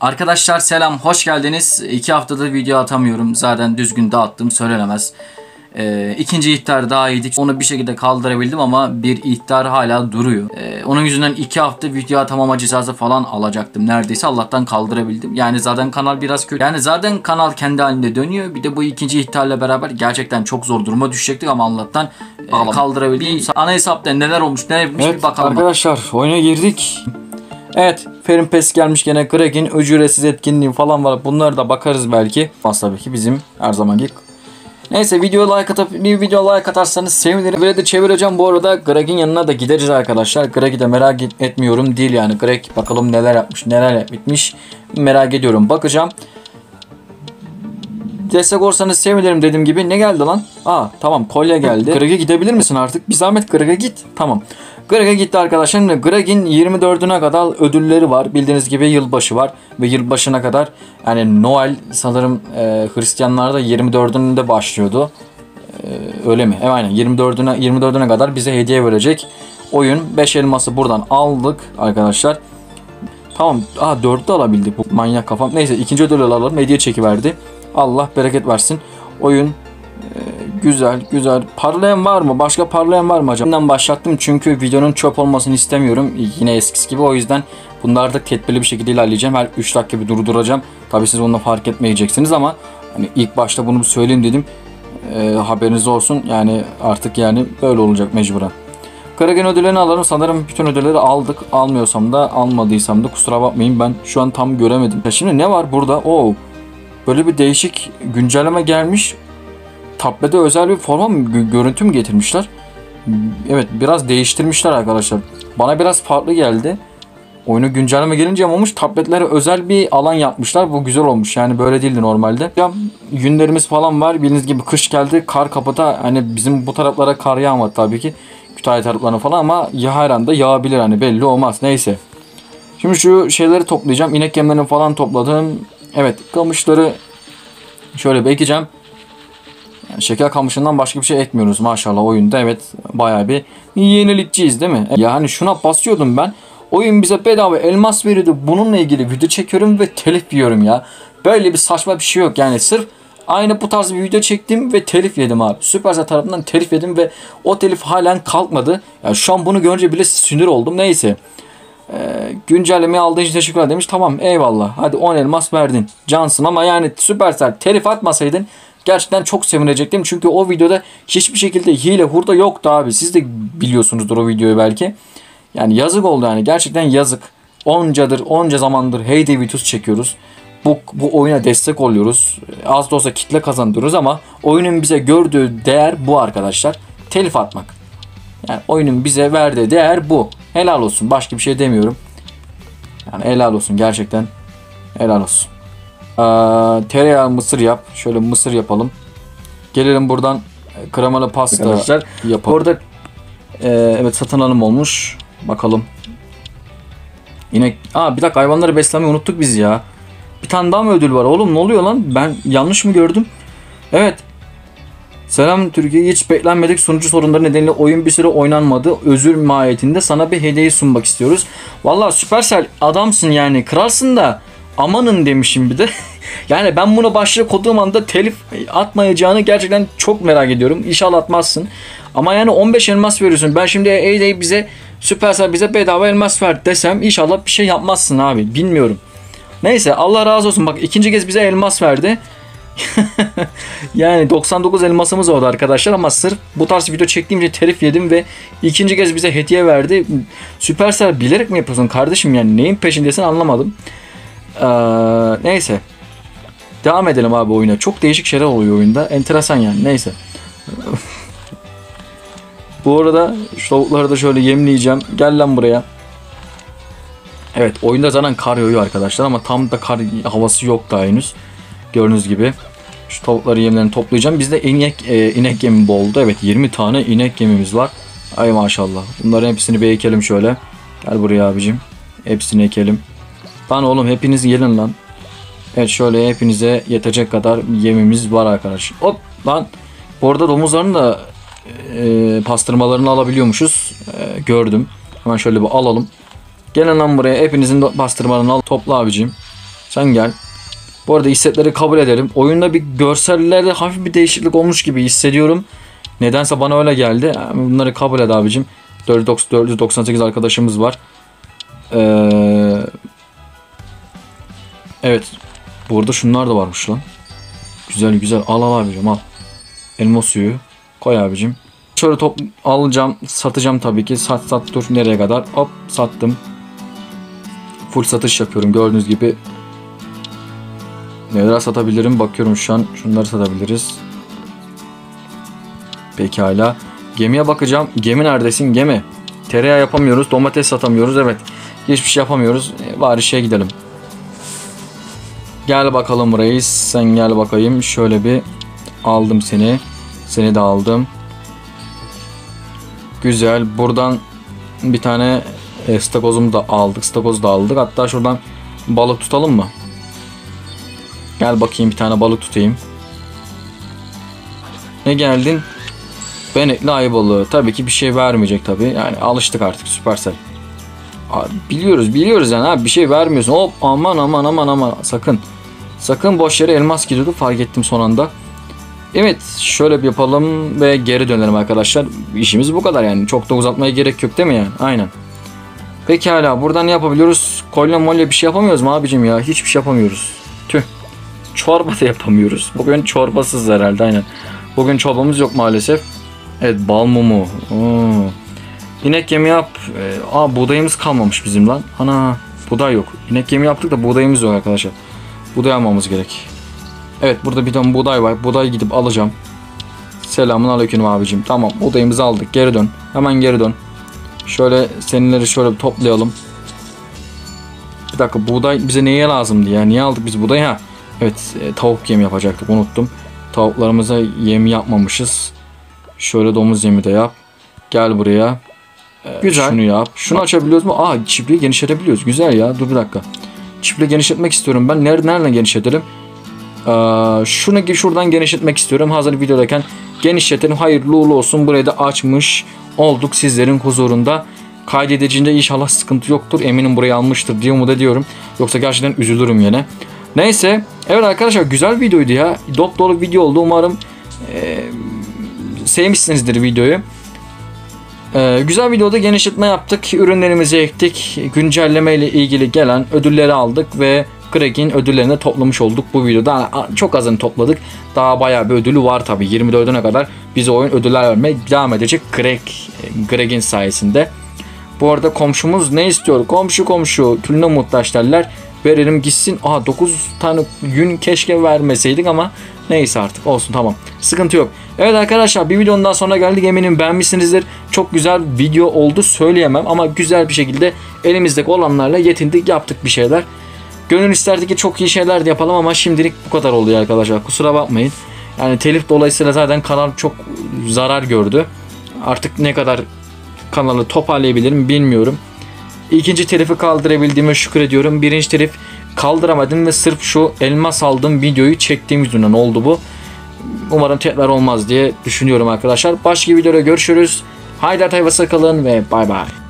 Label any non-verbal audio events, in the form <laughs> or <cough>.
Arkadaşlar selam, hoş geldiniz. İki haftadır video atamıyorum. Zaten düzgün dağıttım, söylenemez. Ee, ikinci ihtar daha iyiydi. Onu bir şekilde kaldırabildim ama bir ihtar hala duruyor. Ee, onun yüzünden iki hafta video atamama cezası falan alacaktım. Neredeyse Allah'tan kaldırabildim. Yani zaten kanal biraz kötü. Yani zaten kanal kendi halinde dönüyor. Bir de bu ikinci ihtarla beraber gerçekten çok zor duruma düşecektik ama Allah'tan e, kaldırabildim. Ana hesapta neler olmuş, ne yapmış bir Evet bakalım. arkadaşlar oyuna girdik. Evet Ferin Pes gelmiş gene Greg'in ücretsiz etkinliği falan var. Bunları da bakarız belki. Mas tabii ki bizim her zamanki. Neyse video like atıp new video like atarsanız sevinirim. Böyle de çevireceğim bu arada Greg'in yanına da gideriz arkadaşlar. Greg'i de merak et- etmiyorum değil yani. Greg bakalım neler yapmış neler bitmiş merak ediyorum. Bakacağım. Destek olursanız sevinirim dediğim gibi. Ne geldi lan? Aa tamam kolye geldi. Greg'e gidebilir misin artık? Bir zahmet Greg'e git. Tamam. Greg'e gitti arkadaşlar. Şimdi Greg'in 24'üne kadar ödülleri var. Bildiğiniz gibi yılbaşı var. Ve yılbaşına kadar yani Noel sanırım e, Hristiyanlarda 24'ünde başlıyordu. E, öyle mi? Evet aynen 24'üne 24'üne kadar bize hediye verecek. Oyun 5 elması buradan aldık arkadaşlar. Tamam. Aa 4'te alabildik bu manyak kafam. Neyse ikinci ödülü alalım. Hediye çekiverdi. Allah bereket versin. Oyun e, güzel güzel. Parlayan var mı? Başka parlayan var mı acaba? Bundan başlattım çünkü videonun çöp olmasını istemiyorum. Yine eskisi gibi o yüzden bunları da tedbirli bir şekilde ilerleyeceğim. Her 3 dakika bir durduracağım. Tabii siz bunu fark etmeyeceksiniz ama hani ilk başta bunu söyleyeyim dedim. E, haberiniz olsun. Yani artık yani böyle olacak mecburen. Karagen ödüllerini alalım. Sanırım bütün ödülleri aldık. Almıyorsam da almadıysam da kusura bakmayın. Ben şu an tam göremedim. Ya şimdi ne var burada? Oo. Böyle bir değişik güncelleme gelmiş. Tablete özel bir forma mı, gö- görüntü mü getirmişler? Evet biraz değiştirmişler arkadaşlar. Bana biraz farklı geldi. Oyunu güncelleme gelince olmuş. Tabletlere özel bir alan yapmışlar. Bu güzel olmuş. Yani böyle değildi normalde. Ya günlerimiz falan var. Bildiğiniz gibi kış geldi. Kar kapata. Hani bizim bu taraflara kar yağmadı tabii ki. Kütahya taraflarına falan ama ya her anda yağabilir hani belli olmaz. Neyse. Şimdi şu şeyleri toplayacağım. İnek yemlerini falan topladım. Evet kamışları şöyle bir ekeceğim. Yani şeker kamışından başka bir şey ekmiyoruz maşallah oyunda. Evet bayağı bir yenilikçiyiz değil mi? Ya hani şuna basıyordum ben. Oyun bize bedava elmas veriyordu. Bununla ilgili video çekiyorum ve telif yiyorum ya. Böyle bir saçma bir şey yok. Yani sırf aynı bu tarz bir video çektim ve telif yedim abi. Supercell tarafından telif yedim ve o telif halen kalkmadı. Ya şu an bunu görünce bile sinir oldum. Neyse. Ee, güncellemeyi aldığın için teşekkür ederim demiş. Tamam eyvallah. Hadi 10 elmas verdin. Cansın ama yani Supercell telif atmasaydın gerçekten çok sevinecektim. Çünkü o videoda hiçbir şekilde hile hurda yoktu abi. Siz de biliyorsunuzdur o videoyu belki. Yani yazık oldu yani. Gerçekten yazık. Oncadır, onca zamandır Heyday videosu çekiyoruz. Bu, bu oyuna destek oluyoruz. Az da olsa kitle kazandırıyoruz ama oyunun bize gördüğü değer bu arkadaşlar. Telif atmak. Yani oyunun bize verdiği değer bu. Helal olsun. Başka bir şey demiyorum. Yani helal olsun gerçekten. Helal olsun. Ee, tereyağı mısır yap. Şöyle mısır yapalım. Gelelim buradan e, kremalı pasta Arkadaşlar, yapalım. Orada e, evet satın alım olmuş. Bakalım. İnek. Aa bir dakika hayvanları beslemeyi unuttuk biz ya. Bir tane daha mı ödül var oğlum ne oluyor lan? Ben yanlış mı gördüm? Evet. Selam Türkiye. Hiç beklenmedik sunucu sorunları nedeniyle oyun bir süre oynanmadı. Özür mahiyetinde sana bir hediye sunmak istiyoruz. Vallahi Supercell adamsın yani. Kralsın da amanın demişim bir de. <laughs> yani ben bunu başlığa koyduğum anda telif atmayacağını gerçekten çok merak ediyorum. İnşallah atmazsın. Ama yani 15 elmas veriyorsun. Ben şimdi Ey bize Supercell bize bedava elmas ver desem inşallah bir şey yapmazsın abi. Bilmiyorum. Neyse Allah razı olsun. Bak ikinci kez bize elmas verdi. <laughs> yani 99 elmasımız oldu arkadaşlar ama sırf bu tarz video çektiğim için yedim ve ikinci kez bize hediye verdi. Supercell bilerek mi yapıyorsun kardeşim yani neyin peşindesin anlamadım. Ee, neyse. Devam edelim abi oyuna. Çok değişik şeyler oluyor oyunda. Enteresan yani. Neyse. <laughs> bu arada şu tavukları da şöyle yemleyeceğim. Gel lan buraya. Evet oyunda zaten kar yağıyor arkadaşlar ama tam da kar havası yok daha henüz. Gördüğünüz gibi. Şu tavukları yemlerini toplayacağım. Bizde inek, e, inek yemi boldu. Evet 20 tane inek yemimiz var. Ay maşallah. Bunların hepsini bir ekelim şöyle. Gel buraya abicim. Hepsini ekelim. Lan oğlum hepiniz gelin lan. Evet şöyle hepinize yetecek kadar yemimiz var arkadaşlar. Hop lan. Bu arada domuzların da e, pastırmalarını alabiliyormuşuz. E, gördüm. Hemen şöyle bir alalım. Gelin lan buraya hepinizin pastırmalarını al. Topla abicim. Sen gel. Bu arada hissetleri kabul edelim. Oyunda bir görsellerde hafif bir değişiklik olmuş gibi hissediyorum. Nedense bana öyle geldi. Bunları kabul et abicim. 498 arkadaşımız var. Ee, evet. Burada şunlar da varmış lan. Güzel güzel. Al al abicim al. Elma suyu. Koy abicim. Şöyle top alacağım. Satacağım tabii ki. Sat sat dur nereye kadar. Hop sattım. Full satış yapıyorum gördüğünüz gibi. Neler satabilirim bakıyorum şu an. Şunları satabiliriz. Pekala. Gemiye bakacağım. Gemi neredesin? Gemi. Tereyağı yapamıyoruz. Domates satamıyoruz. Evet. Hiçbir şey yapamıyoruz. E, bari şeye gidelim. Gel bakalım reis. Sen gel bakayım. Şöyle bir aldım seni. Seni de aldım. Güzel. Buradan bir tane e, stakozumu da aldık. Stakozu da aldık. Hatta şuradan balık tutalım mı? Gel bakayım bir tane balık tutayım. Ne geldin? Benekli ayı balığı. Tabii ki bir şey vermeyecek tabii. Yani alıştık artık Supercell. Abi biliyoruz biliyoruz yani abi bir şey vermiyorsun. Hop aman aman aman aman sakın. Sakın boş yere elmas gidiyordu fark ettim son anda. Evet şöyle bir yapalım ve geri dönelim arkadaşlar. İşimiz bu kadar yani. Çok da uzatmaya gerek yok değil mi yani? Aynen. Pekala buradan ne yapabiliyoruz? Kolye molye bir şey yapamıyoruz mu abicim ya? Hiçbir şey yapamıyoruz. Tüh. Çorba da yapamıyoruz. Bugün çorbasız herhalde aynen. Bugün çorbamız yok maalesef. Evet bal mumu. Oo. İnek yemi yap. Ee, aa buğdayımız kalmamış bizim lan. Ana buğday yok. İnek yemi yaptık da buğdayımız yok arkadaşlar. Buğday almamız gerek. Evet burada bir ton buğday var. Buğday gidip alacağım. Selamun aleyküm abicim. Tamam buğdayımızı aldık. Geri dön. Hemen geri dön. Şöyle seninleri şöyle bir toplayalım. Bir dakika buğday bize neye lazımdı ya? Niye aldık biz buğdayı? Ha. Evet e, tavuk yemi yapacaktık unuttum. Tavuklarımıza yem yapmamışız. Şöyle domuz yemi de yap. Gel buraya. Ee, Güzel. Şunu yap. Şunu açabiliyoruz mu? Aa çiftliği genişletebiliyoruz. Güzel ya. Dur bir dakika. Çiftliği genişletmek istiyorum ben. Nerede nereden genişletelim? Ee, şunu şuradan genişletmek istiyorum. Hazır videodayken genişletelim. Hayırlı uğurlu olsun. Burayı da açmış olduk sizlerin huzurunda. Kaydedicinde inşallah sıkıntı yoktur. Eminim burayı almıştır diye umut ediyorum. Yoksa gerçekten üzülürüm yine. Neyse. Evet arkadaşlar güzel videoydu ya. Dop dolu video oldu. Umarım eee, sevmişsinizdir videoyu. Ee, güzel videoda genişletme yaptık. Ürünlerimizi ektik. Güncelleme ile ilgili gelen ödülleri aldık ve Greg'in ödüllerini toplamış olduk bu videoda. Çok azını topladık. Daha bayağı bir ödülü var tabi. 24'üne kadar bize oyun ödüller vermeye devam edecek Greg, Greg'in sayesinde. Bu arada komşumuz ne istiyor? Komşu komşu külüne muhtaç derler. Verelim gitsin. Aa 9 tane gün keşke vermeseydik ama neyse artık olsun tamam. Sıkıntı yok. Evet arkadaşlar bir videonun daha sonuna geldik. Eminim beğenmişsinizdir. Çok güzel video oldu söyleyemem ama güzel bir şekilde elimizdeki olanlarla yetindik yaptık bir şeyler. Gönül isterdi ki çok iyi şeyler de yapalım ama şimdilik bu kadar oluyor arkadaşlar. Kusura bakmayın. Yani telif dolayısıyla zaten kanal çok zarar gördü. Artık ne kadar kanalı toparlayabilirim bilmiyorum. İkinci telifi kaldırabildiğime şükrediyorum. Birinci telif kaldıramadım ve sırf şu elmas aldığım videoyu çektiğim yüzünden oldu bu. Umarım tekrar olmaz diye düşünüyorum arkadaşlar. Başka videoda görüşürüz. Haydi Tayvasa kalın ve bay bay.